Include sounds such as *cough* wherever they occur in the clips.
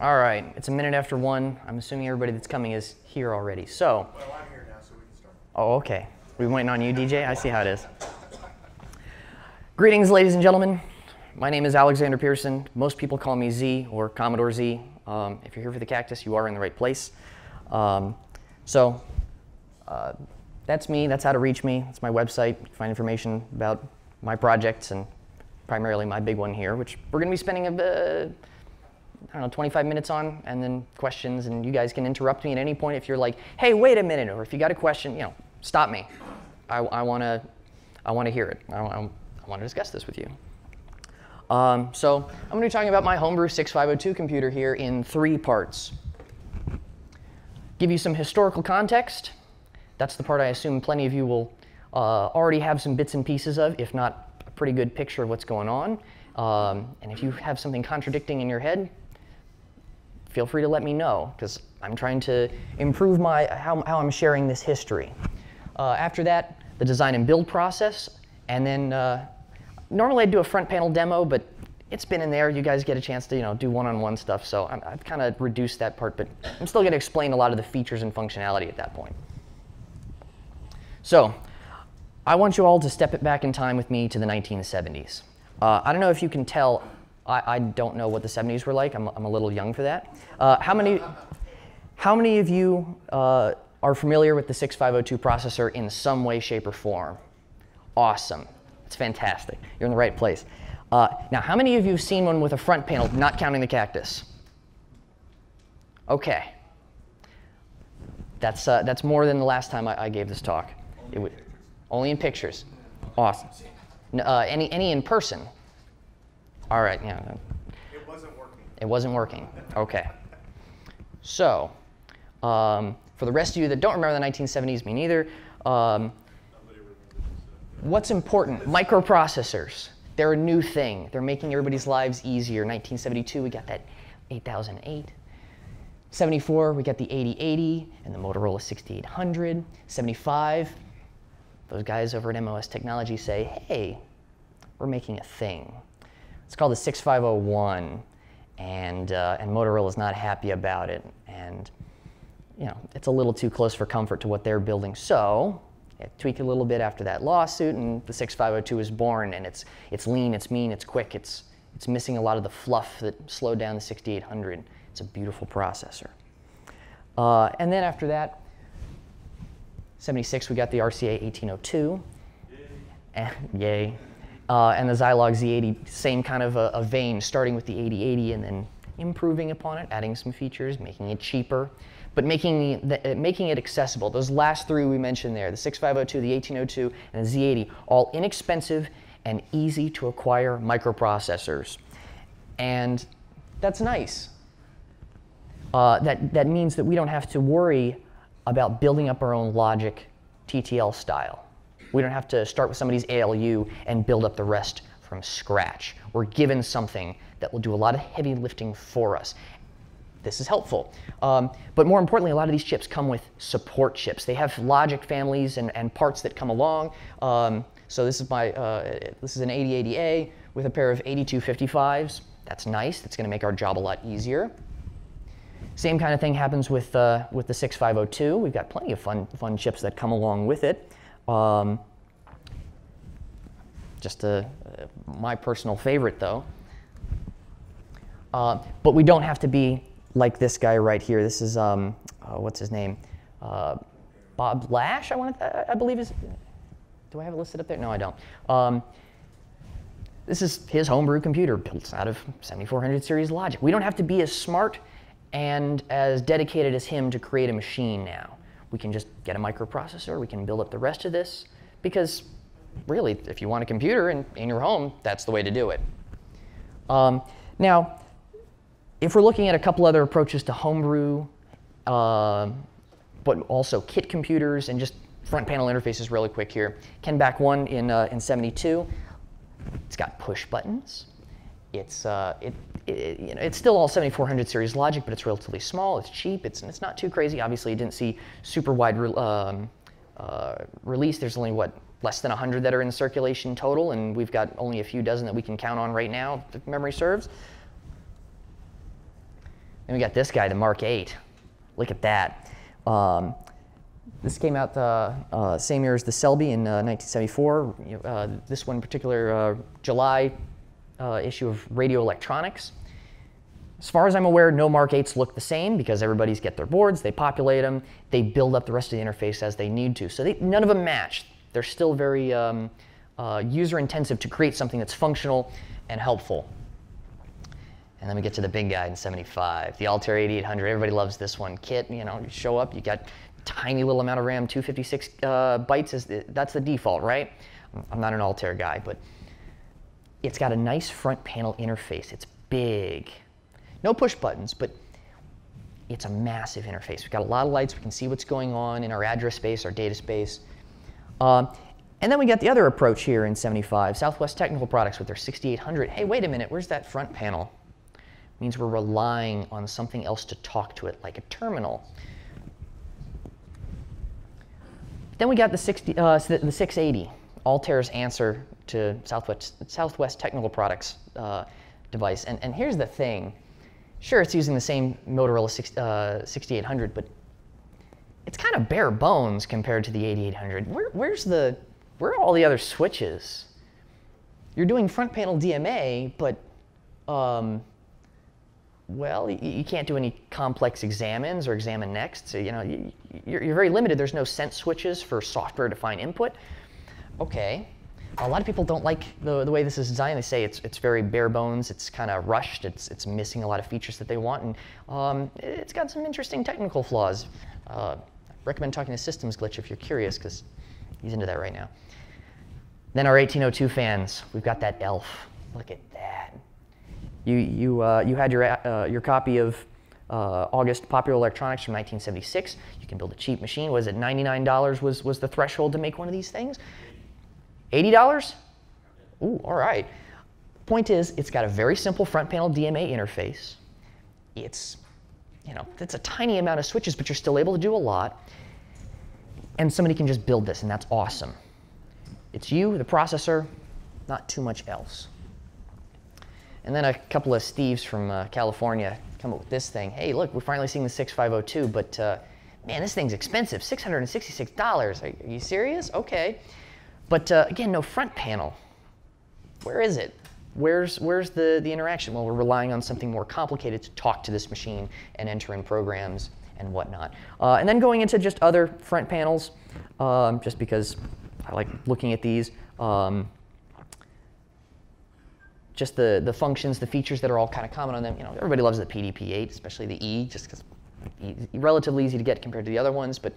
All right, it's a minute after one. I'm assuming everybody that's coming is here already. So, Well, I'm here now, so we can start. oh, okay. We waiting on you, DJ? I see how it is. Greetings, ladies and gentlemen. My name is Alexander Pierson. Most people call me Z or Commodore Z. Um, if you're here for the cactus, you are in the right place. Um, so, uh, that's me. That's how to reach me. It's my website. You can find information about my projects and primarily my big one here, which we're going to be spending a bit. I don't know, 25 minutes on, and then questions, and you guys can interrupt me at any point if you're like, hey, wait a minute, or if you got a question, you know, stop me. I, I want to I wanna hear it. I, I, I want to discuss this with you. Um, so I'm going to be talking about my Homebrew 6502 computer here in three parts. Give you some historical context. That's the part I assume plenty of you will uh, already have some bits and pieces of, if not a pretty good picture of what's going on. Um, and if you have something contradicting in your head, feel free to let me know because I'm trying to improve my how, how I'm sharing this history. Uh, after that, the design and build process, and then uh, normally I'd do a front panel demo, but it's been in there. You guys get a chance to you know do one-on-one stuff, so I'm, I've kind of reduced that part, but I'm still going to explain a lot of the features and functionality at that point. So, I want you all to step it back in time with me to the 1970s. Uh, I don't know if you can tell, I, I, don't know what the 70s were like. I'm, I'm a little young for that. Uh, how, many, how many of you uh, are familiar with the 6502 processor in some way, shape, or form? Awesome. It's fantastic. You're in the right place. Uh, now, how many of you have seen one with a front panel, not counting the cactus? Okay. That's, uh, that's more than the last time I, I gave this talk. It would, only in pictures. Awesome. Uh, any, any in person? All right, yeah. It wasn't working. It wasn't working. Okay. So, um, for the rest of you that don't remember the 1970s, me neither, um, what's important? Microprocessors. They're a new thing. They're making everybody's lives easier. 1972, we got that 8008. 74, we got the 8080 and the Motorola 6800. 75, those guys over at MOS Technology say, hey, we're making a thing. It's called the 6501, and, uh, and Motorola's not happy about it. And you know, it's a little too close for comfort to what they're building. So it tweaked a little bit after that lawsuit, and the 6502 is born, and it's, it's lean, it's mean, it's quick, it's, it's missing a lot of the fluff that slowed down the 6800. It's a beautiful processor. Uh, and then after that, 76, we got the RCA 1802. Yay. And, yay. Uh, and the Zilog Z80, same kind of a, a, vein, starting with the 8080 and then improving upon it, adding some features, making it cheaper, but making, the, uh, making it accessible. Those last three we mentioned there, the 6502, the 1802, and the Z80, all inexpensive and easy to acquire microprocessors. And that's nice. Uh, that, that means that we don't have to worry about building up our own logic TTL style. We don't have to start with somebody's ALU and build up the rest from scratch. We're given something that will do a lot of heavy lifting for us. This is helpful. Um, but more importantly, a lot of these chips come with support chips. They have logic families and, and parts that come along. Um, so this is my uh, this is an 8080A with a pair of 8255s. That's nice. That's going to make our job a lot easier. Same kind of thing happens with, uh, with the 6502. We've got plenty of fun, fun chips that come along with it. Um, just a, uh, my personal favorite, though. Uh, but we don't have to be like this guy right here. This is, um, uh, what's his name? Uh, Bob Lash, I, want to, I believe is. Do I have it listed up there? No, I don't. Um, this is his homebrew computer built out of 7400 series logic. We don't have to be as smart and as dedicated as him to create a machine now. We can just get a microprocessor, we can build up the rest of this, because really, if you want a computer in, in your home, that's the way to do it. Um, now, if we're looking at a couple other approaches to homebrew, uh, but also kit computers and just front panel interfaces really quick here. Kenbak-1 in, uh, in 72. It's got push buttons. It's, uh, it, it, you know, it's still all 7400 series logic, but it's relatively small, it's cheap, it's, it's not too crazy. Obviously, you didn't see super wide re um, uh, release. There's only, what, less than 100 that are in circulation total, and we've got only a few dozen that we can count on right now, if memory serves. Then we got this guy, the Mark 8. Look at that. Um, this came out the uh, same year as the Scelbi in uh, 1974. Uh, this one in particular, uh, July uh, issue of Radio Electronics. As far as I'm aware, no Mark 8s look the same because everybody's get their boards, they populate them, they build up the rest of the interface as they need to. So they, none of them match. They're still very um, uh, user intensive to create something that's functional and helpful. And then we get to the big guy in 75, the Altair 8800. Everybody loves this one. Kit, you know, you show up, you got tiny little amount of RAM, 256 uh, bytes, is the, that's the default, right? I'm not an Altair guy, but it's got a nice front panel interface. It's big. No push buttons, but it's a massive interface. We've got a lot of lights. We can see what's going on in our address space, our data space. Um, and then we got the other approach here in 75, Southwest Technical Products with their 6800. Hey, wait a minute, where's that front panel? means we're relying on something else to talk to it, like a terminal. Then we got the, 60, uh, the 680, Altair's answer to Southwest, Southwest Technical Products uh, device. And, and here's the thing. Sure, it's using the same Motorola 6, uh, 6800, but it's kind of bare bones compared to the 8800. Where, where's the, where are all the other switches? You're doing front panel DMA, but um, well, you, you, can't do any complex examines or examine next. So, you know, you, you're, you're very limited. There's no sense switches for software-defined input. Okay. A lot of people don't like the, the way this is designed. They say it's, it's very bare bones, it's kind of rushed, it's, it's missing a lot of features that they want, and um, it's got some interesting technical flaws. Uh, recommend talking to Systems Glitch if you're curious, because he's into that right now. Then our 1802 fans, we've got that ELF. Look at that. You, you, uh, you had your, uh, your copy of uh, August Popular Electronics from 1976. You can build a cheap machine. Was it $99 was, was the threshold to make one of these things? $80? Ooh, all right. Point is, it's got a very simple front panel DMA interface. It's, you know, it's a tiny amount of switches, but you're still able to do a lot. And somebody can just build this, and that's awesome. It's you, the processor, not too much else. And then a couple of Steves from uh, California come up with this thing. Hey, look, we're finally seeing the 6502, but uh, man, this thing's expensive, $666. Are, you serious? Okay. But uh, again, no front panel. Where is it? Where's, where's the, the interaction? Well, we're relying on something more complicated to talk to this machine and enter in programs and whatnot. Uh, and then going into just other front panels, um, just because I like looking at these. Um, just the, the functions, the features that are all kind of common on them. You know, everybody loves the PDP-8, especially the E, just because relatively easy to get compared to the other ones, but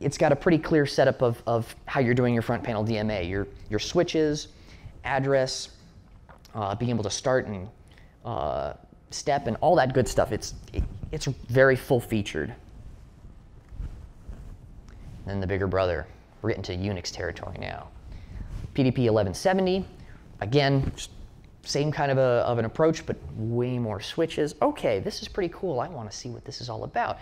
it's got a pretty clear setup of, of how you're doing your front panel DMA. Your, your switches, address, uh, being able to start and uh, step and all that good stuff. It's, it, it's very full featured. Then the bigger brother, we're getting to Unix territory now. PDP 1170, Again, same kind of, a, of an approach, but way more switches. Okay, this is pretty cool. I want to see what this is all about.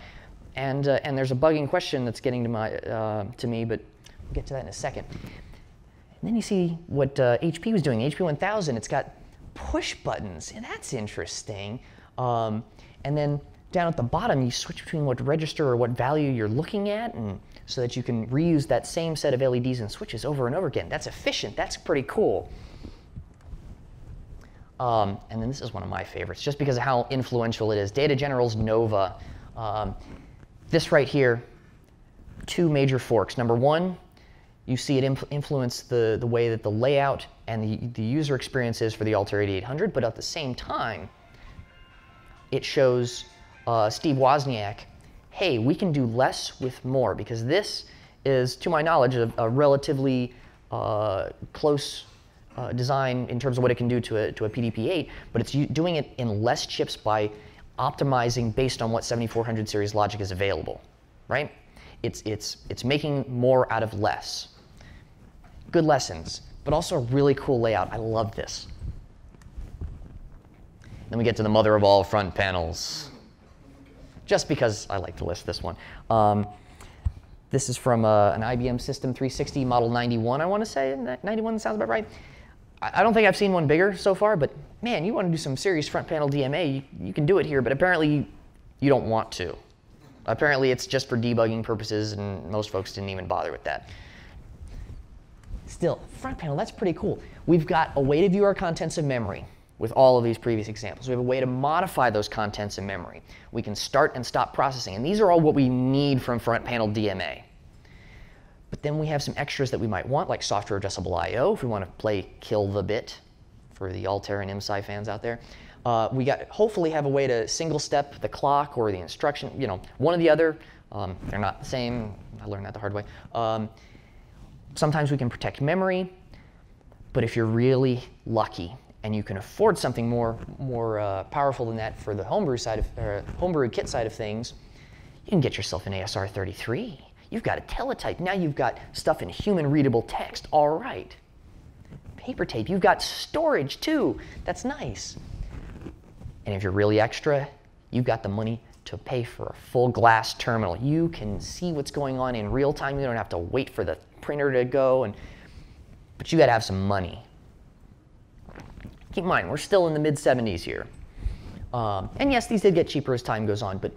And, uh, and there's a bugging question that's getting to, my, uh, to me, but we'll get to that in a second. And then you see what uh, HP was doing. HP 1000, it's got push buttons, and that's interesting. Um, and then down at the bottom, you switch between what register or what value you're looking at, and so that you can reuse that same set of LEDs and switches over and over again. That's efficient. That's pretty cool. Um, and then this is one of my favorites, just because of how influential it is. Data General's Nova. Um, this right here, two major forks. Number one, you see it influ influence the, the way that the layout and the, the user experience is for the Altair 8800, but at the same time, it shows uh, Steve Wozniak, hey, we can do less with more, because this is, to my knowledge, a, a relatively uh, close uh, design in terms of what it can do to a, to a PDP-8, but it's doing it in less chips by optimizing based on what 7400 series logic is available, right? It's, it's, it's making more out of less. Good lessons, but also a really cool layout. I love this. Then we get to the mother of all front panels, just because I like to list this one. Um, this is from uh, an IBM System 360 Model 91, I want to say. 91 sounds about right. I don't think I've seen one bigger so far, but man, you want to do some serious front panel DMA, you, you can do it here, but apparently you, you don't want to. Apparently it's just for debugging purposes, and most folks didn't even bother with that. Still, front panel, that's pretty cool. We've got a way to view our contents in memory with all of these previous examples. We have a way to modify those contents in memory. We can start and stop processing, and these are all what we need from front panel DMA. But then we have some extras that we might want, like software addressable I/O, if we want to play kill the bit for the Altair and IMSAI fans out there. Uh, we got hopefully have a way to single step the clock or the instruction, you know, one or the other. Um, they're not the same. I learned that the hard way. Um, sometimes we can protect memory, but if you're really lucky and you can afford something more more uh, powerful than that for the homebrew side of homebrew kit side of things, you can get yourself an ASR 33. You've got a teletype. Now you've got stuff in human readable text. All right. Paper tape. You've got storage too. That's nice. And if you're really extra, you've got the money to pay for a full glass terminal. You can see what's going on in real time. You don't have to wait for the printer to go and but you got to have some money. Keep in mind, we're still in the mid 70s here. Um, and yes, these did get cheaper as time goes on, but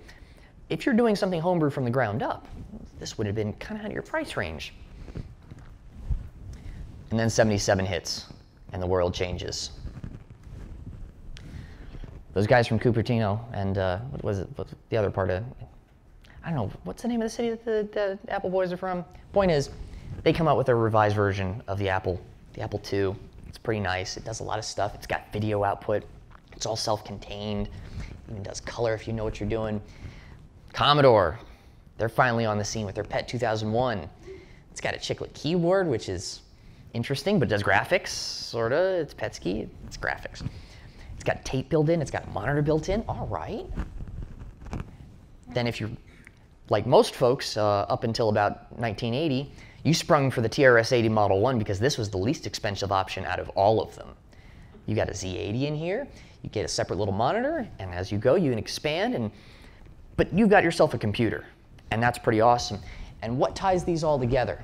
if you're doing something homebrew from the ground up, this would have been kind of out of your price range. And then 77 hits, and the world changes. Those guys from Cupertino and uh, what was it? The other part of? I don't know. What's the name of the city that the, the Apple boys are from? Point is, they come out with a revised version of the Apple, the Apple II. It's pretty nice. It does a lot of stuff. It's got video output. It's all self-contained. It Even does color if you know what you're doing. Commodore, they're finally on the scene with their PET 2001. It's got a chiclet keyboard, which is interesting, but does graphics, sorta. It's PETSCII, it's graphics. It's got tape built in, it's got a monitor built in, all right. Then if you're, like most folks, uh, up until about 1980, you sprung for the TRS-80 Model 1 because this was the least expensive option out of all of them. You got a Z80 in here, you get a separate little monitor, and as you go, you can expand, and but you've got yourself a computer, and that's pretty awesome. And what ties these all together?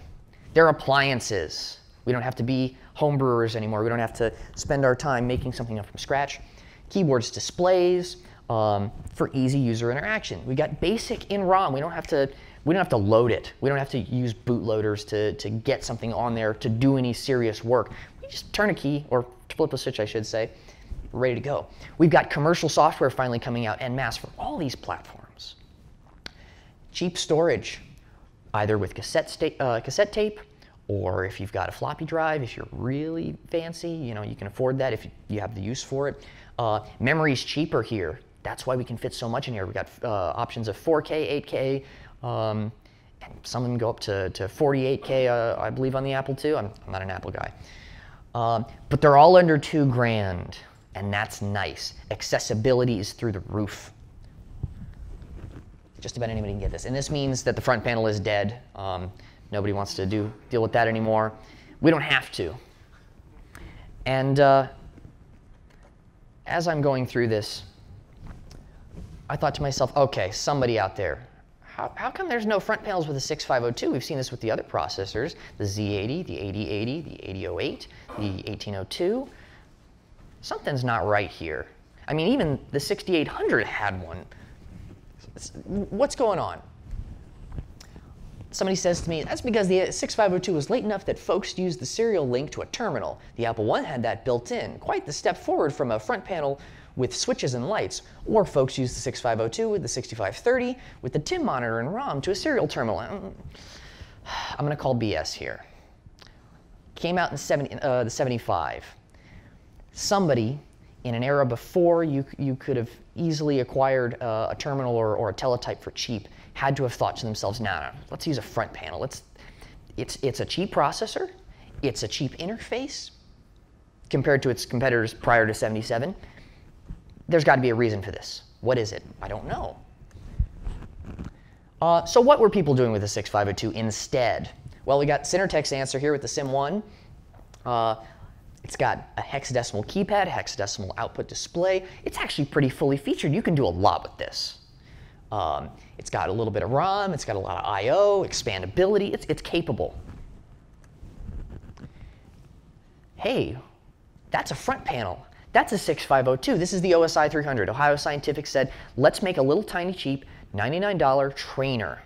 They're appliances. We don't have to be home brewers anymore. We don't have to spend our time making something up from scratch. Keyboards, displays, um, for easy user interaction. We got basic in ROM. We don't have to we don't have to load it. We don't have to use bootloaders to, to get something on there to do any serious work. We just turn a key, or flip a switch, I should say, ready to go. We've got commercial software finally coming out en masse for all these platforms. Cheap storage, either with cassette, uh, cassette tape, or if you've got a floppy drive, if you're really fancy, you know, you can afford that if you have the use for it. Uh, memory's cheaper here. That's why we can fit so much in here. We've got uh, options of 4K, 8K, um, and some of them go up to, to 48K, uh, I believe, on the Apple II. I'm, I'm not an Apple guy. Um, but they're all under two grand, and that's nice. Accessibility is through the roof. Just about anybody can get this. And this means that the front panel is dead. Um, nobody wants to do deal with that anymore. We don't have to. And uh, as I'm going through this, I thought to myself, okay, somebody out there, how, how come there's no front panels with the 6502? We've seen this with the other processors, the Z80, the 8080, the 8008, the 1802. Something's not right here. I mean, even the 6800 had one. What's going on? Somebody says to me, that's because the 6502 was late enough that folks used the serial link to a terminal. The Apple I had that built in. Quite the step forward from a front panel with switches and lights. Or folks used the 6502 with the 6530 with the TIM monitor and ROM to a serial terminal. *sighs* I'm going to call BS here. Came out in 70, uh, the 75. Somebody in an era before you, you could have easily acquired uh, a terminal or, or a teletype for cheap had to have thought to themselves, no, no, let's use a front panel. Let's, it's, it's a cheap processor, it's a cheap interface compared to its competitors prior to 77. There's got to be a reason for this. What is it? I don't know. Uh, so what were people doing with the 6502 instead? Well, we got Synertek's answer here with the SYM-1. Uh, it's got a hexadecimal keypad, hexadecimal output display. It's actually pretty fully featured. You can do a lot with this. Um, it's got a little bit of ROM, it's got a lot of I.O., expandability, it's, it's capable. Hey, That's a front panel. That's a 6502. This is the OSI 300. Ohio Scientific said, let's make a little tiny cheap $99 trainer.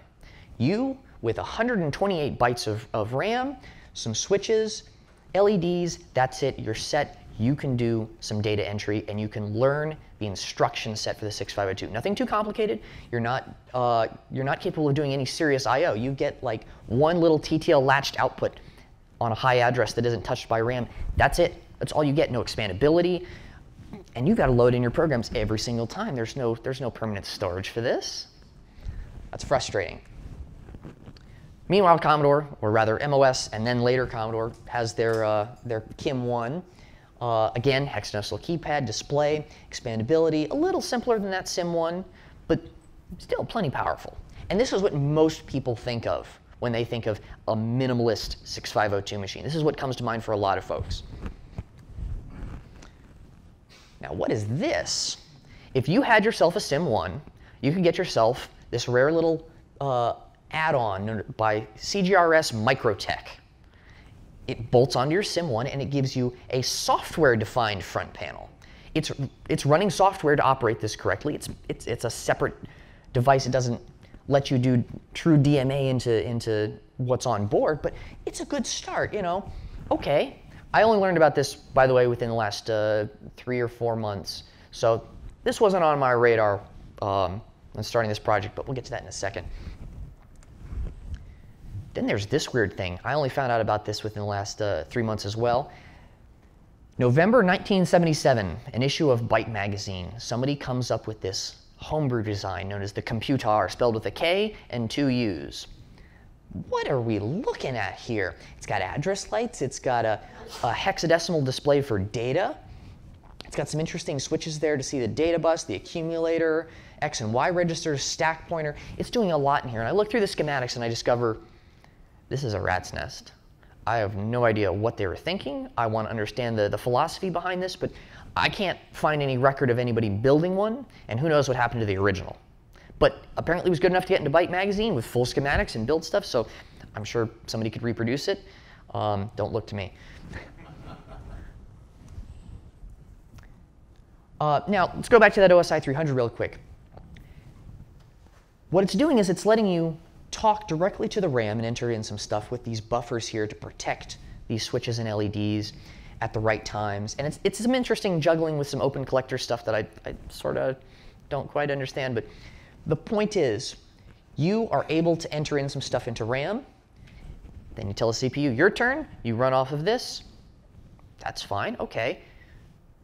You, with 128 bytes of, of RAM, some switches, LEDs, that's it, you're set. You can do some data entry and you can learn the instruction set for the 6502. Nothing too complicated. You're not, uh, you're not capable of doing any serious I.O. You get like one little TTL latched output on a high address that isn't touched by RAM. That's it. That's all you get. No expandability. And you've got to load in your programs every single time. There's no, there's no permanent storage for this. That's frustrating. Meanwhile, Commodore, or rather MOS, and then later Commodore, has their, uh, their KIM-1. Uh, again, hexadecimal keypad, display, expandability, a little simpler than that SYM-1, but still plenty powerful. And this is what most people think of when they think of a minimalist 6502 machine. This is what comes to mind for a lot of folks. Now, what is this? If you had yourself a SYM-1, you could get yourself this rare little uh, add-on by CGRS Microtech. It bolts onto your SYM-1 and it gives you a software-defined front panel. It's, it's running software to operate this correctly. It's, it's, it's a separate device. It doesn't let you do true DMA into, into what's on board, but it's a good start, you know. Okay, I only learned about this, by the way, within the last uh, three or four months. So this wasn't on my radar um, when starting this project, but we'll get to that in a second. Then there's this weird thing. I only found out about this within the last uh, three months as well. November 1977, an issue of Byte magazine, somebody comes up with this homebrew design known as the Computar, spelled with a K and two U's. What are we looking at here? It's got address lights, it's got a, a hexadecimal display for data, it's got some interesting switches there to see the data bus, the accumulator, X and Y registers, stack pointer. It's doing a lot in here. And I look through the schematics and I discover this is a rat's nest. I have no idea what they were thinking. I want to understand the, the philosophy behind this, but I can't find any record of anybody building one, and who knows what happened to the original. But apparently it was good enough to get into Byte magazine with full schematics and build stuff, so I'm sure somebody could reproduce it. Um, don't look to me. *laughs* uh, now, let's go back to that OSI 300 real quick. What it's doing is it's letting you talk directly to the RAM and enter in some stuff with these buffers here to protect these switches and LEDs at the right times. And it's, it's some interesting juggling with some open collector stuff that I, I sort of don't quite understand. But the point is, you are able to enter in some stuff into RAM. Then you tell the CPU, your turn. You run off of this. That's fine. OK.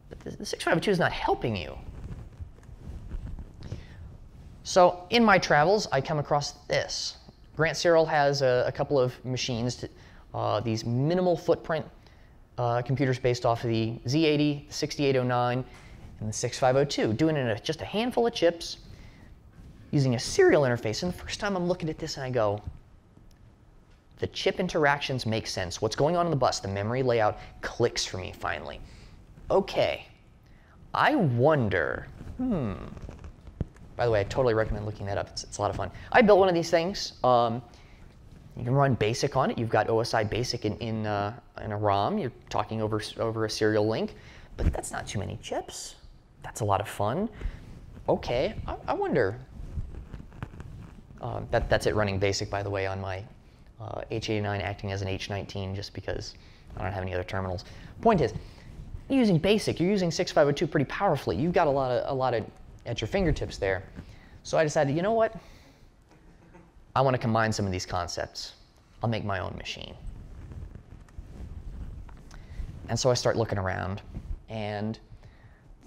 But the, the 6502 is not helping you. So in my travels, I come across this. Grant Searle has a, a couple of machines, to, uh, these minimal footprint uh, computers based off of the Z80, 6809, and the 6502, doing it in a, just a handful of chips using a serial interface. And the first time I'm looking at this and I go, the chip interactions make sense. What's going on in the bus, the memory layout clicks for me finally. Okay, I wonder, hmm, by the way, I totally recommend looking that up. It's, it's a lot of fun. I built one of these things. Um, you can run BASIC on it. You've got OSI BASIC in, in, uh, in a ROM. You're talking over, over a serial link. But that's not too many chips. That's a lot of fun. OK, I, I wonder. Um, that, that's it running BASIC, by the way, on my uh, H89 acting as an H19 just because I don't have any other terminals. Point is, using BASIC. You're using 6502 pretty powerfully. You've got a lot of, a lot of at your fingertips there. So I decided, you know what? I want to combine some of these concepts. I'll make my own machine. And so I start looking around and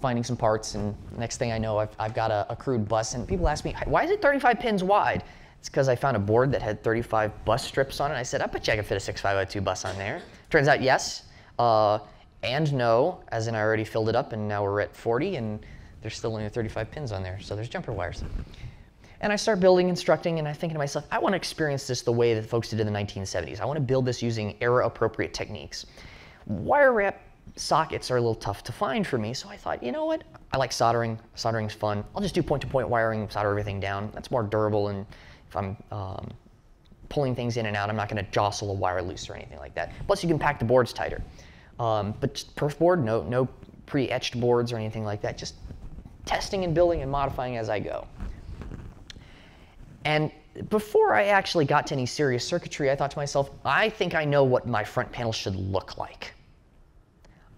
finding some parts. And next thing I know, I've, I've got a, a crude bus. And people ask me, why is it 35 pins wide? It's because I found a board that had 35 bus strips on it. I said, I bet you I could fit a 6502 bus on there. Turns out, yes. Uh, and no, as in I already filled it up, and now we're at 40. And there's still only 35 pins on there, so there's jumper wires. And I start building, instructing, and I think to myself, I want to experience this the way that folks did in the 1970s. I want to build this using era-appropriate techniques. Wire wrap sockets are a little tough to find for me, so I thought, you know what? I like soldering. Soldering's fun. I'll just do point-to-point -point wiring, solder everything down. That's more durable, and if I'm um, pulling things in and out, I'm not going to jostle a wire loose or anything like that. Plus, you can pack the boards tighter. Um, but perf board, no, no pre-etched boards or anything like that. Just testing and building and modifying as I go. And before I actually got to any serious circuitry, I thought to myself, I think I know what my front panel should look like.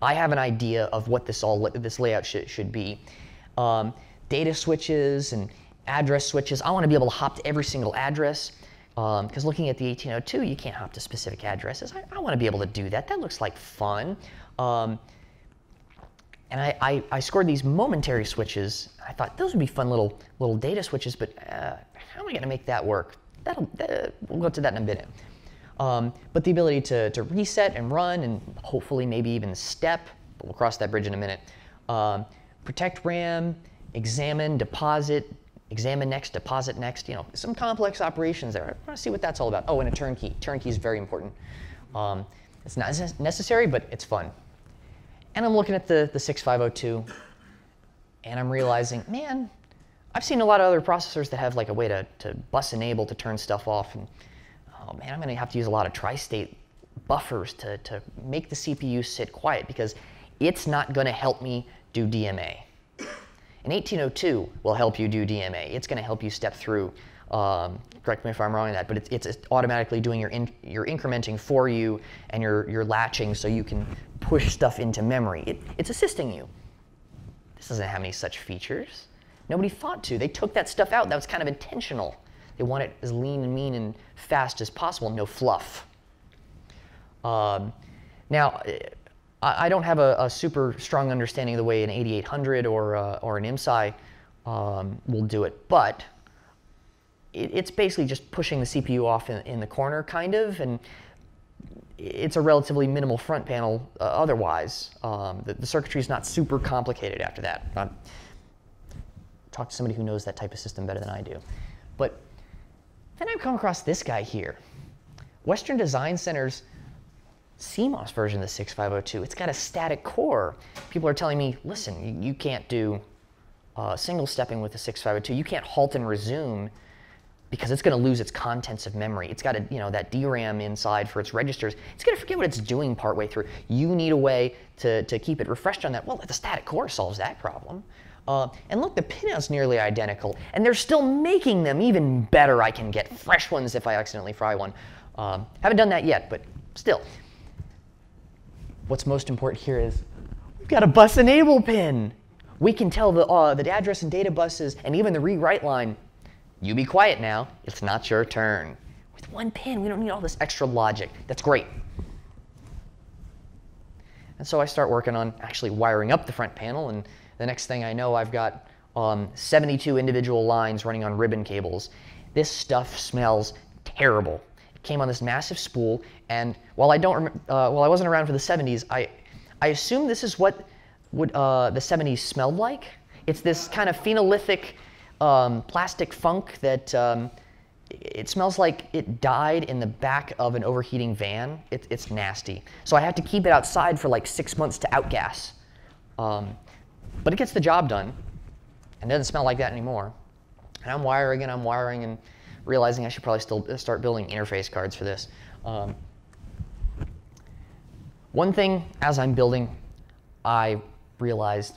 I have an idea of what this all this layout should, should be. Um, data switches and address switches. I want to be able to hop to every single address because um, looking at the 1802, you can't hop to specific addresses. I, I want to be able to do that. That looks like fun. Um, and I, I, I, scored these momentary switches. I thought those would be fun little little data switches, but uh, how am I going to make that work? That'll, that, we'll go to that in a minute. Um, but the ability to, to reset and run and hopefully maybe even step, but we'll cross that bridge in a minute. Um, protect RAM, examine, deposit, examine next, deposit next, you know, some complex operations there. I want to see what that's all about. Oh, and a turnkey. Turnkey is very important. Um, it's not necessary, but it's fun. And I'm looking at the, the 6502, and I'm realizing, man, I've seen a lot of other processors that have like a way to, to bus enable to turn stuff off. And oh man, I'm going to have to use a lot of tri-state buffers to, to make the CPU sit quiet because it's not going to help me do DMA. An 1802 will help you do DMA. It's going to help you step through. Um, correct me if I'm wrong on that, but it's, it's automatically doing your, in, your incrementing for you and your, your latching so you can push stuff into memory. It, it's assisting you. This doesn't have any such features. Nobody thought to. They took that stuff out. That was kind of intentional. They want it as lean and mean and fast as possible, no fluff. Um, now, I, don't have a, a, super strong understanding of the way an 8800 or, uh, or an IMSAI um, will do it, but it, it's basically just pushing the CPU off in, in, the corner, kind of, and it's a relatively minimal front panel uh, otherwise. Um, the, the circuitry is not super complicated after that. I've talk to somebody who knows that type of system better than I do. But then I've come across this guy here. Western Design Center's CMOS version of the 6502. It's got a static core. People are telling me, listen, you, you can't do uh, single stepping with the 6502. You can't halt and resume because it's going to lose its contents of memory. It's got a, you know that DRAM inside for its registers. It's going to forget what it's doing partway through. You need a way to, to keep it refreshed on that. Well, the static core solves that problem. Uh, and look, the pinout's nearly identical, and they're still making them even better. I can get fresh ones if I accidentally fry one. Um, haven't done that yet, but still what's most important here is we've got a bus enable pin. We can tell the, uh, the address and data buses and even the read-write line, you be quiet now, it's not your turn. With one pin, we don't need all this extra logic. That's great. And so I start working on actually wiring up the front panel, and the next thing I know, I've got um, 72 individual lines running on ribbon cables. This stuff smells terrible It came on this massive spool. And while I don't, uh, while I wasn't around for the 70s, I, I assume this is what would, uh, the 70s smelled like. It's this kind of phenolithic um, plastic funk that um, it smells like it died in the back of an overheating van. It, it's nasty. So I had to keep it outside for like six months to outgas. Um, but it gets the job done and doesn't smell like that anymore. And I'm wiring and I'm wiring and realizing I should probably still start building interface cards for this. Um, one thing as I'm building, I realized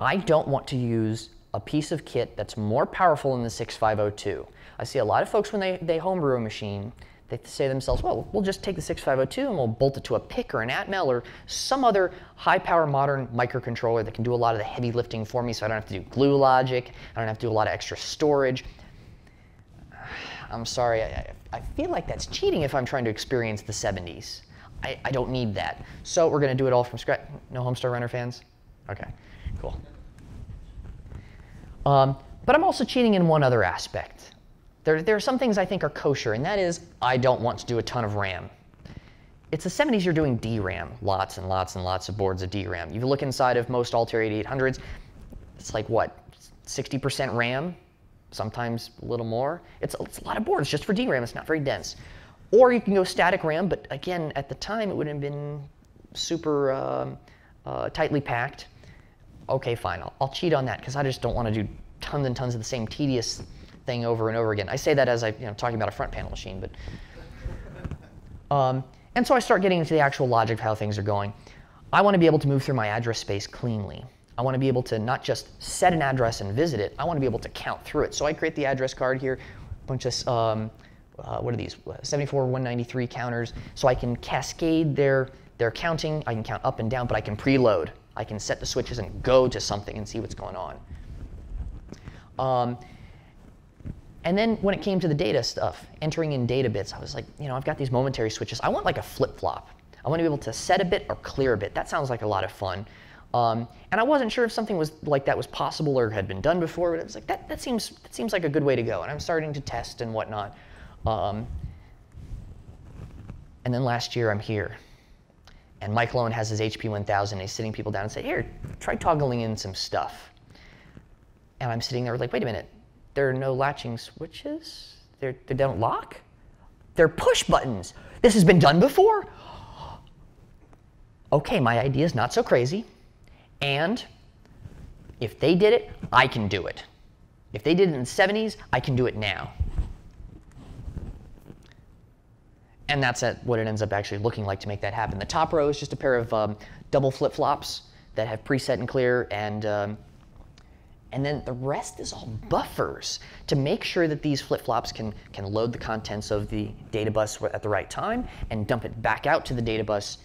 I don't want to use a piece of kit that's more powerful than the 6502. I see a lot of folks when they, they homebrew a machine, they say to themselves, well, we'll just take the 6502 and we'll bolt it to a PIC or an Atmel or some other high power modern microcontroller that can do a lot of the heavy lifting for me so I don't have to do glue logic, I don't have to do a lot of extra storage. *sighs* I'm sorry, I, I feel like that's cheating if I'm trying to experience the 70s. I, I don't need that. So we're going to do it all from scratch. No Homestar Runner fans? Okay, cool. Um, but I'm also cheating in one other aspect. There, there are some things I think are kosher, and that is I don't want to do a ton of RAM. It's the 70s, you're doing DRAM, lots and lots and lots of boards of DRAM. You look inside of most Altair 8800s, it's like what, 60% RAM? sometimes a little more. It's, it's a lot of boards just for DRAM. It's not very dense. Or you can go static RAM, but again, at the time, it would have been super uh, uh, tightly packed. Okay, fine. I'll, I'll cheat on that because I just don't want to do tons and tons of the same tedious thing over and over again. I say that as I, you know, talking about a front panel machine, but. Um, and so I start getting into the actual logic of how things are going. I want to be able to move through my address space cleanly. I want to be able to not just set an address and visit it, I want to be able to count through it. So I create the address card here, a bunch of, um, uh, what are these, 74, 193 counters, so I can cascade their, their counting, I can count up and down, but I can preload. I can set the switches and go to something and see what's going on. Um, and then when it came to the data stuff, entering in data bits, I was like, you know, I've got these momentary switches. I want like a flip-flop. I want to be able to set a bit or clear a bit. That sounds like a lot of fun. Um, and I wasn't sure if something was like that was possible or had been done before, but it was like that, that seems that seems like a good way to go. And I'm starting to test and whatnot. Um, and then last year I'm here. And Mike Lone has his HP 1000 and he's sitting people down and say, here, try toggling in some stuff. And I'm sitting there like, wait a minute, there are no latching switches? They're, they don't lock? They're push buttons. This has been done before? Okay, my idea is not so crazy. And if they did it, I can do it. If they did it in the 70s, I can do it now. And that's what it ends up actually looking like to make that happen. The top row is just a pair of um, double flip-flops that have preset and clear, and, um, and then the rest is all buffers to make sure that these flip-flops can, can load the contents of the data bus at the right time and dump it back out to the data bus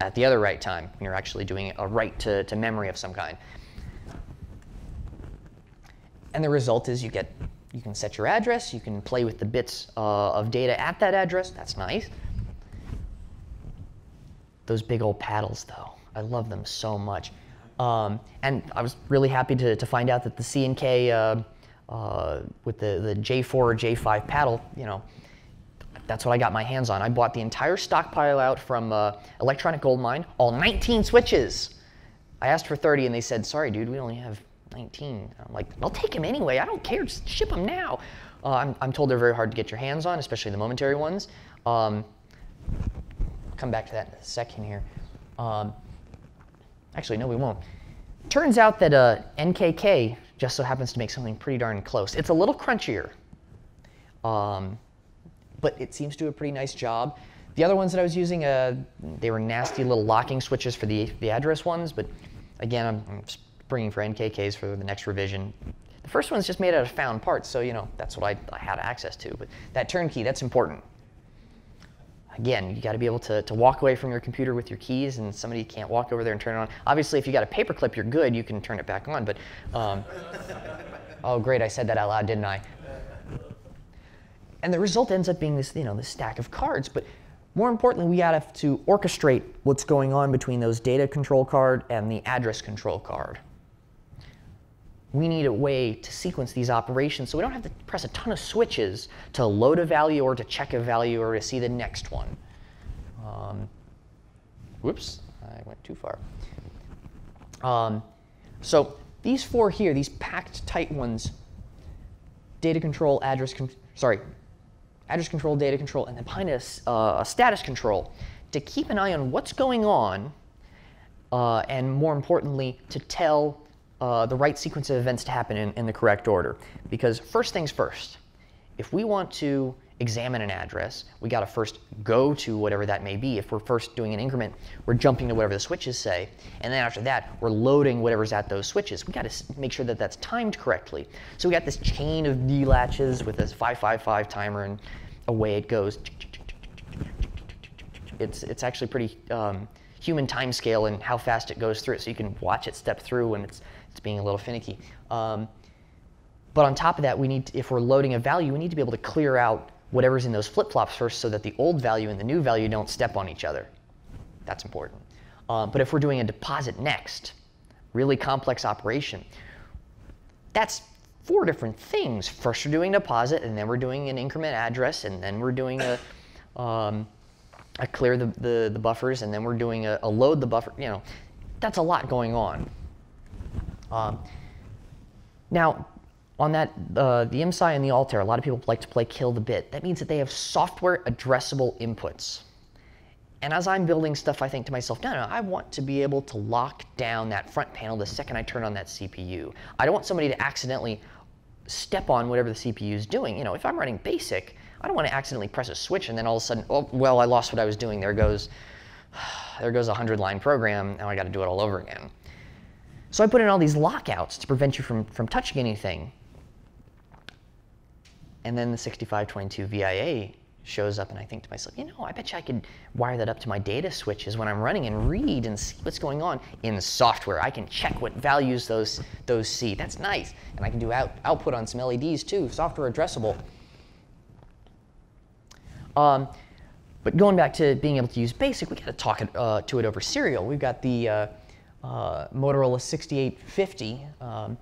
at the other right time when you're actually doing a write to, to memory of some kind. And the result is you get you can set your address, you can play with the bits uh, of data at that address. That's nice. Those big old paddles, though, I love them so much. Um, and I was really happy to, to find out that the C&K uh, uh, with the, the J4 or J5 paddle, you know, that's what I got my hands on. I bought the entire stockpile out from uh, Electronic Gold Mine, all 19 switches. I asked for 30 and they said, sorry, dude, we only have 19. I'm like, I'll take them anyway. I don't care. Just ship them now. Uh, I'm, I'm, told they're very hard to get your hands on, especially the momentary ones. Um, come back to that in a second here. Um, actually, no, we won't. Turns out that uh, NKK just so happens to make something pretty darn close. It's a little crunchier. Um, but it seems to do a pretty nice job. The other ones that I was using, uh, they were nasty little locking switches for the, the address ones, but again, I'm, I'm bringing for NKKs for the next revision. The first one's just made out of found parts, so you know that's what I, I had access to. But that turnkey, that's important. Again, you got to be able to, to walk away from your computer with your keys, and somebody can't walk over there and turn it on. Obviously, if you got a paperclip, you're good. You can turn it back on. But um, *laughs* oh, great! I said that out loud, didn't I? And the result ends up being this, you know, this stack of cards. But more importantly, we have to orchestrate what's going on between those data control card and the address control card. We need a way to sequence these operations so we don't have to press a ton of switches to load a value or to check a value or to see the next one. Um, whoops, I went too far. Um, so these four here, these packed tight ones, data control, address, con sorry, address control, data control, and then behind uh, a status control to keep an eye on what's going on, uh, and more importantly, to tell uh, the right sequence of events to happen in, in the correct order. Because first things first, if we want to examine an address, we got to first go to whatever that may be. If we're first doing an increment, we're jumping to whatever the switches say, and then after that, we're loading whatever's at those switches. We got to make sure that that's timed correctly. So we got this chain of D latches with this 555 timer, and away it goes. It's it's actually pretty um, human time scale and how fast it goes through it, so you can watch it step through when it's it's being a little finicky. Um, but on top of that, we need to, if we're loading a value, we need to be able to clear out whatever's in those flip-flops first so that the old value and the new value don't step on each other. That's important. Um, but if we're doing a deposit next, really complex operation, that's four different things. First we're doing deposit, and then we're doing an increment address, and then we're doing a, um, a clear the, the, the, buffers, and then we're doing a, a, load the buffer. You know, that's a lot going on. Um, now, on that, uh, the IMSAI and the Altair, a lot of people like to play kill the bit. That means that they have software addressable inputs. And as I'm building stuff, I think to myself, no, no, I want to be able to lock down that front panel the second I turn on that CPU. I don't want somebody to accidentally step on whatever the CPU is doing. You know, if I'm running BASIC, I don't want to accidentally press a switch and then all of a sudden, oh, well, I lost what I was doing. There goes *sighs* there goes a 100 line program, now I got to do it all over again. So I put in all these lockouts to prevent you from, from touching anything. And then the 6522 VIA shows up, and I think to myself, you know, I bet you I could wire that up to my data switches when I'm running and read and see what's going on in software. I can check what values those, those see. That's nice. And I can do out, output on some LEDs too, software addressable. Um, but going back to being able to use BASIC, we got to talk uh, to it over serial. We've got the uh, uh, Motorola 6850. Um,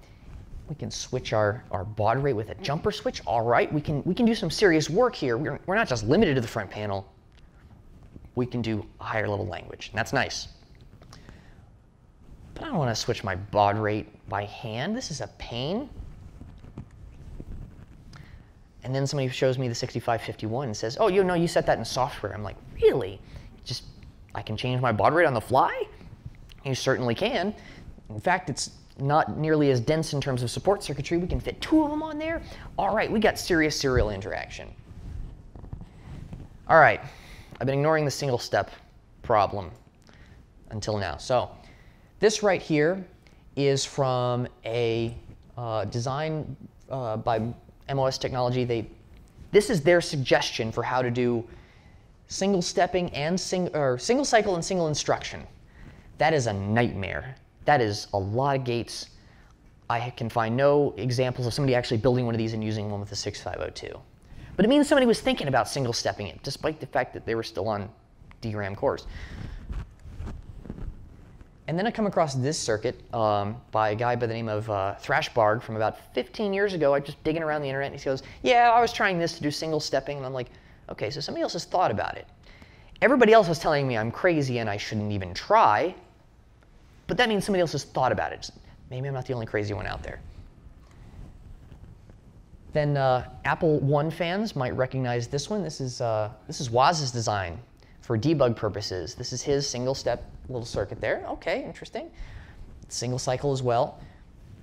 we can switch our, our baud rate with a jumper switch. All right, we can, we can do some serious work here. We're, we're not just limited to the front panel. We can do higher level language, and that's nice. But I don't want to switch my baud rate by hand. This is a pain. And then somebody shows me the 6551 and says, oh, you know, you set that in software. I'm like, really? Just, I can change my baud rate on the fly? You certainly can. In fact, it's not nearly as dense in terms of support circuitry. We can fit two of them on there. All right, we got serious serial interaction. All right, I've been ignoring the single step problem until now. So this right here is from a uh, design uh, by MOS Technology. They, this is their suggestion for how to do single stepping and sing, or single cycle and single instruction. That is a nightmare. That is a lot of gates. I can find no examples of somebody actually building one of these and using one with a 6502. But it means somebody was thinking about single stepping it, despite the fact that they were still on DRAM cores. And then I come across this circuit um, by a guy by the name of uh, Thrashbarg from about 15 years ago. I just digging around the internet, and he goes, "Yeah, I was trying this to do single stepping," and I'm like, "Okay, so somebody else has thought about it." Everybody else was telling me I'm crazy and I shouldn't even try, but that means somebody else has thought about it. Maybe I'm not the only crazy one out there. Then uh, Apple One fans might recognize this one. This is, uh, this is Woz's design for debug purposes. This is his single step little circuit there. Okay, interesting. Single cycle as well.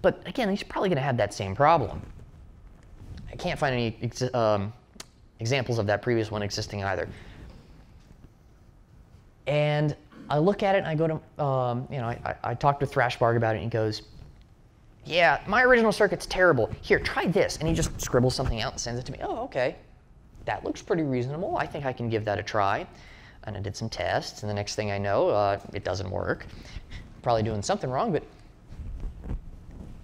But again, he's probably going to have that same problem. I can't find any ex um, examples of that previous one existing either. And I look at it and I go to, um, you know, I, I talked to Thrashbarg about it and he goes, yeah, my original circuit's terrible. Here, try this. And he just scribbles something out and sends it to me. Oh, okay. That looks pretty reasonable. I think I can give that a try. And I did some tests, and the next thing I know, uh, it doesn't work. Probably doing something wrong, but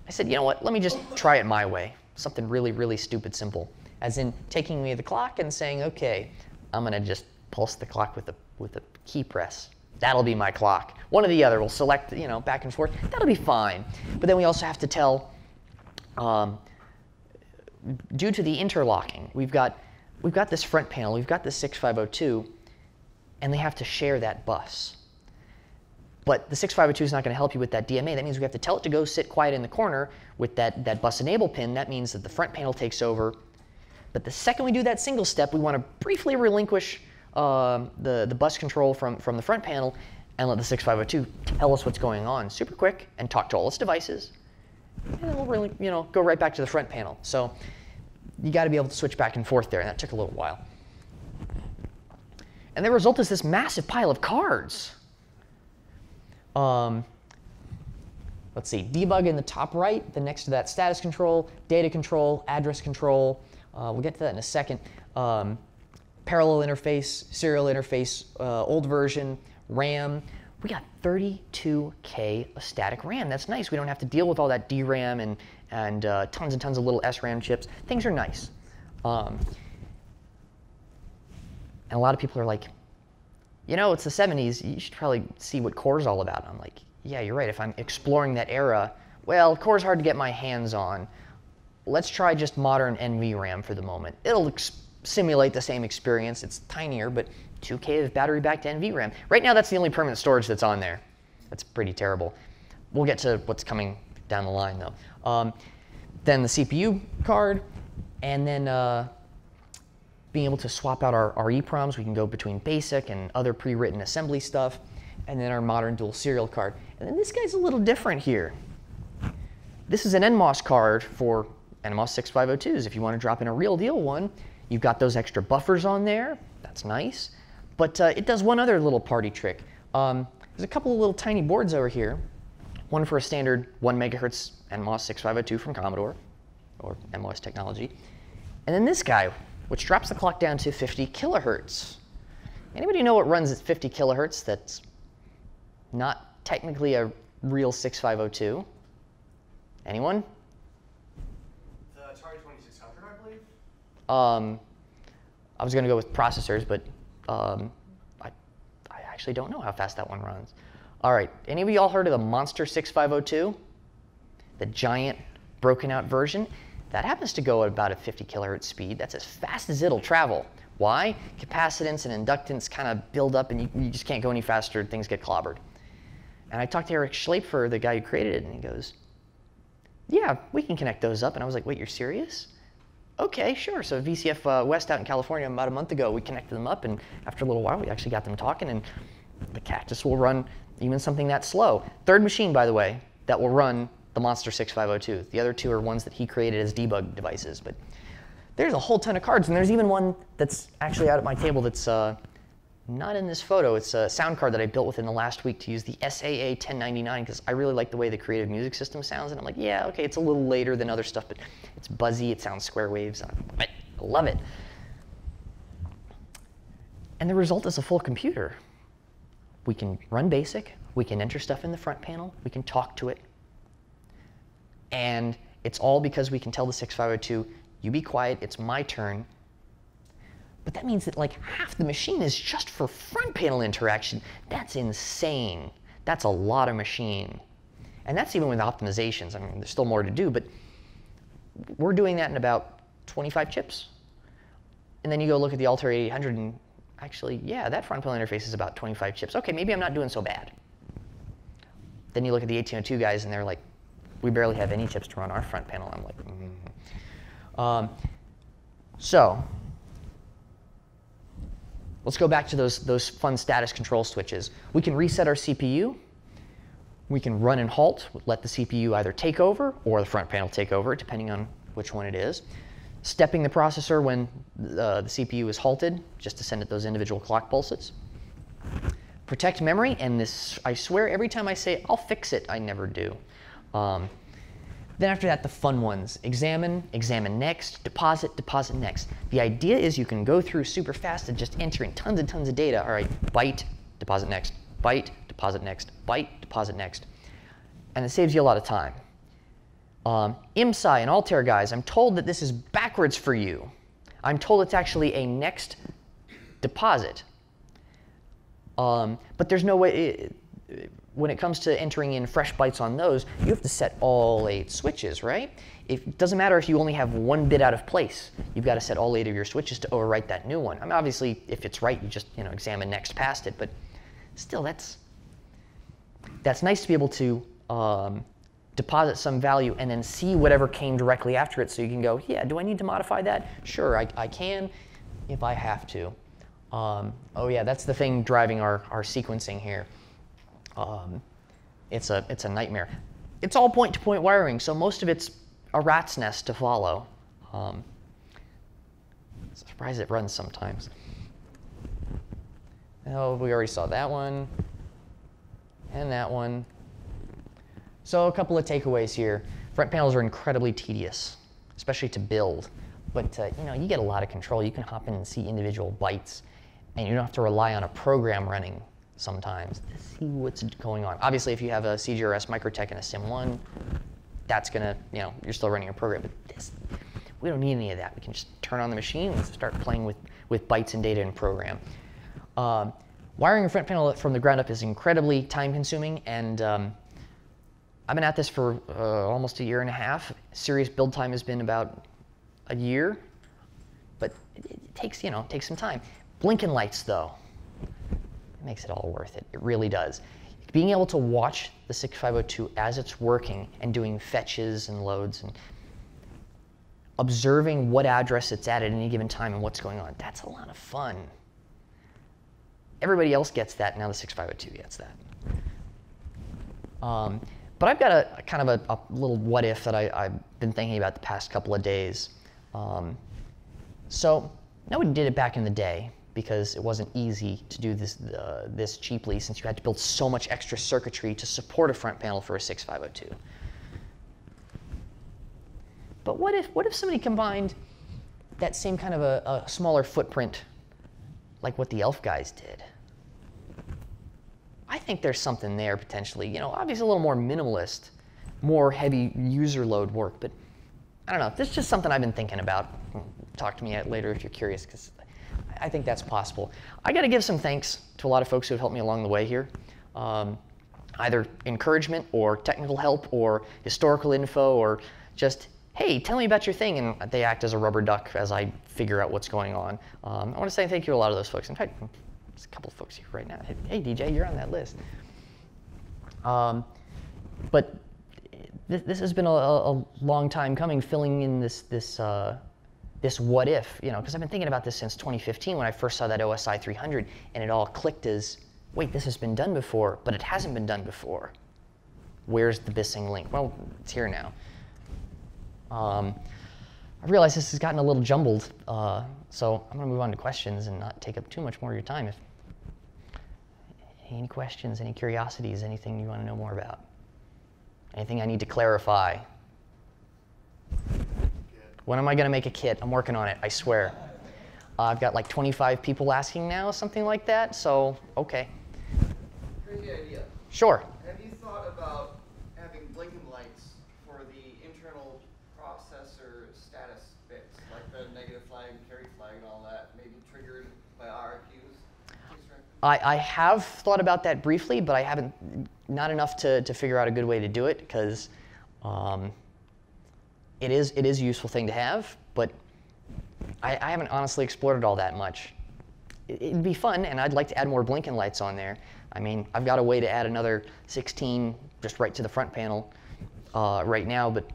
I said, you know what, let me just try it my way. Something really, really stupid simple. As in taking me the clock and saying, okay, I'm gonna just pulse the clock with a, with a key press. That'll be my clock. One or the other, we'll select, you know, back and forth. That'll be fine. But then we also have to tell, um, due to the interlocking, we've got, we've got this front panel, we've got this 6502, and they have to share that bus. But the 6502 is not going to help you with that DMA. That means we have to tell it to go sit quiet in the corner with that, that bus enable pin. That means that the front panel takes over. But the second we do that single step, we want to briefly relinquish uh, the, the bus control from, from the front panel and let the 6502 tell us what's going on super quick and talk to all its devices. And then we'll really, you know, go right back to the front panel. So you got to be able to switch back and forth there, and that took a little while. And the result is this massive pile of cards. Um, let's see, debug in the top right, then next to that status control, data control, address control. Uh, we'll get to that in a second. Um, parallel interface, serial interface, uh, old version, RAM. We got 32K of static RAM. That's nice. We don't have to deal with all that DRAM and, and uh, tons and tons of little SRAM chips. Things are nice. Um, and a lot of people are like, you know, it's the 70s. You should probably see what Core's all about. I'm like, yeah, you're right. If I'm exploring that era, well, Core's hard to get my hands on. Let's try just modern NVRAM for the moment. It'll simulate the same experience. It's tinier, but 2K of battery backed NVRAM. Right now, that's the only permanent storage that's on there. That's pretty terrible. We'll get to what's coming down the line, though. Um, then the CPU card, and then uh, being able to swap out our, our EEPROMs. We can go between BASIC and other pre-written assembly stuff, and then our modern dual serial card. And then this guy's a little different here. This is an NMOS card for NMOS 6502s. If you want to drop in a real deal one, you've got those extra buffers on there. That's nice. But uh, it does one other little party trick. Um, there's a couple of little tiny boards over here. One for a standard 1 megahertz NMOS 6502 from Commodore, or MOS technology. And then this guy, which drops the clock down to 50 kilohertz. Anybody know what runs at 50 kilohertz that's not technically a real 6502? Anyone? The Atari 2600, I believe. Um, I was going to go with processors, but um, I, I actually don't know how fast that one runs. All right, any of you all heard of the Monster 6502? The giant broken out version? That happens to go at about a 50 kilohertz speed. That's as fast as it'll travel. Why? Capacitance and inductance kind of build up and you, you just can't go any faster, things get clobbered. And I talked to Eric Schlaepfer, the guy who created it, and he goes, yeah, we can connect those up. And I was like, wait, you're serious? Okay, sure. So VCF uh, West out in California about a month ago, we connected them up, and after a little while, we actually got them talking, and the Cactus will run even something that slow. Third machine, by the way, that will run the Monster 6502. The other two are ones that he created as debug devices, but there's a whole ton of cards, and there's even one that's actually out at my table that's uh, not in this photo. It's a sound card that I built within the last week to use the SAA 1099 because I really like the way the Creative Music System sounds. And I'm like, yeah, okay, it's a little later than other stuff, but it's buzzy, it sounds square waves. I love it. And the result is a full computer. We can run BASIC, we can enter stuff in the front panel, we can talk to it. And it's all because we can tell the 6502, you be quiet, it's my turn, but that means that like half the machine is just for front panel interaction. That's insane. That's a lot of machine. And that's even with optimizations. I mean, there's still more to do, but we're doing that in about 25 chips. And then you go look at the Altair 800 and actually, yeah, that front panel interface is about 25 chips. Okay, maybe I'm not doing so bad. Then you look at the 1802 guys and they're like, we barely have any chips to run our front panel. I'm like, mm. um, so Let's go back to those, those fun status control switches. We can reset our CPU. We can run and halt, let the CPU either take over or the front panel take over, depending on which one it is. Stepping the processor when uh, the CPU is halted, just to send it those individual clock pulses. Protect memory, and this, I swear every time I say I'll fix it, I never do. Um, then after that, the fun ones. Examine, examine next, deposit, deposit next. The idea is you can go through super fast and just entering tons and tons of data. All right, byte, deposit next, byte, deposit next, byte, deposit next. And it saves you a lot of time. Um, IMSAI and Altair guys, I'm told that this is backwards for you. I'm told it's actually a next deposit. Um, but there's no way, it, when it comes to entering in fresh bytes on those, you have to set all eight switches, right? it doesn't matter if you only have one bit out of place. You've got to set all eight of your switches to overwrite that new one. I mean, obviously, if it's right, you just you know examine next past it. But still, that's that's nice to be able to um, deposit some value and then see whatever came directly after it, so you can go, yeah, do I need to modify that? Sure, I, I can, if I have to. Um, oh yeah, that's the thing driving our, our sequencing here. Um, it's, a, it's a nightmare. It's all point-to-point wiring, so most of it's a rat's nest to follow. Um, surprised it runs sometimes. Oh, we already saw that one and that one. So a couple of takeaways here. Front panels are incredibly tedious, especially to build. But uh, you know, you get a lot of control. You can hop in and see individual bytes, and you don't have to rely on a program running sometimes to see what's going on. Obviously, if you have a CGRS Microtech and a SYM-1, that's gonna, you know, you're still running a program. But this, we don't need any of that. We can just turn on the machine and start playing with, with bytes and data and program. Um, wiring a front panel from the ground up is incredibly time consuming and um, I've been at this for uh, almost a year and a half. Serious build time has been about a year, but it, it takes, you know, takes some time. Blinking lights though, makes it all worth it. It really does. Being able to watch the 6502 as it's working and doing fetches and loads and observing what address it's at at any given time and what's going on, that's a lot of fun. Everybody else gets that, now the 6502 gets that. Um, but I've got a, a kind of a, a, little what if that I, have been thinking about the past couple of days. Um, so nobody did it back in the day, because it wasn't easy to do this, uh, this cheaply since you had to build so much extra circuitry to support a front panel for a 6502. But what if, what if somebody combined that same kind of a, a smaller footprint like what the elf guys did? I think there's something there potentially. You know, obviously a little more minimalist, more heavy user load work, but I don't know. This is just something I've been thinking about. Talk to me later if you're curious, because I think that's possible. I got to give some thanks to a lot of folks who have helped me along the way here. Um, either encouragement or technical help or historical info or just hey, tell me about your thing, and they act as a rubber duck as I figure out what's going on. Um, I want to say thank you to a lot of those folks. In fact, there's a couple of folks here right now. Hey, DJ, you're on that list. Um, but this, this, has been a, a, long time coming, filling in this this uh, this what if, you know, because I've been thinking about this since 2015 when I first saw that OSI 300, and it all clicked as, wait, this has been done before, but it hasn't been done before. Where's the missing link? Well, it's here now. Um, I realize this has gotten a little jumbled, uh, so I'm going to move on to questions and not take up too much more of your time. If any questions, any curiosities, anything you want to know more about, anything I need to clarify. When am I going to make a kit? I'm working on it. I swear. Uh, I've got like 25 people asking now, something like that. So okay. Crazy idea. Sure. Have you thought about having blinking lights for the internal processor status bits, like the negative flag, and carry flag, and all that, maybe triggered by RFQs? I, I have thought about that briefly, but I haven't, not enough to, to figure out a good way to do it because um, it is it is a useful thing to have, but I, I haven't honestly explored it all that much. It, would be fun, and I'd like to add more blinking lights on there. I mean, I've got a way to add another 16 just right to the front panel uh, right now, but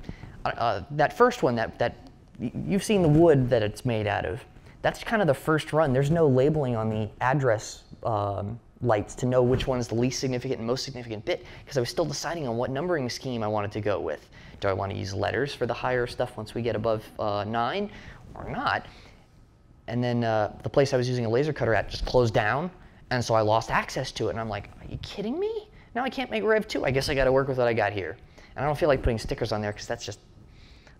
uh, uh that first one, that, that you've seen the wood that it's made out of. That's kind of the first run. There's no labeling on the address um, lights to know which one is the least significant and most significant bit because I was still deciding on what numbering scheme I wanted to go with. Do I want to use letters for the higher stuff once we get above uh, 9 or not? And then uh, the place I was using a laser cutter at just closed down, and so I lost access to it. And I'm like, are you kidding me? Now I can't make Rev 2. I guess I got to work with what I got here. And I don't feel like putting stickers on there because that's just,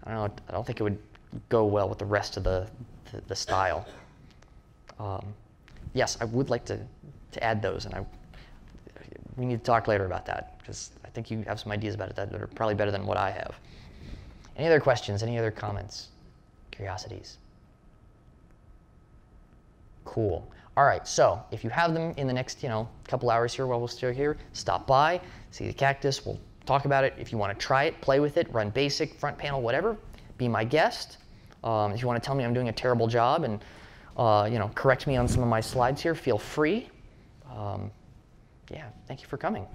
I don't know, I don't think it would go well with the rest of the, the, the style. Um, yes, I would like to to add those, and I, we need to talk later about that because I think you have some ideas about it that are probably better than what I have. Any other questions? Any other comments? Curiosities? Cool. All right, so if you have them in the next, you know, couple hours here while we're still here, stop by, see the cactus, we'll talk about it. If you want to try it, play with it, run basic, front panel, whatever, be my guest. Um, if you want to tell me I'm doing a terrible job and, uh, you know, correct me on some of my slides here, feel free um, yeah, thank you for coming.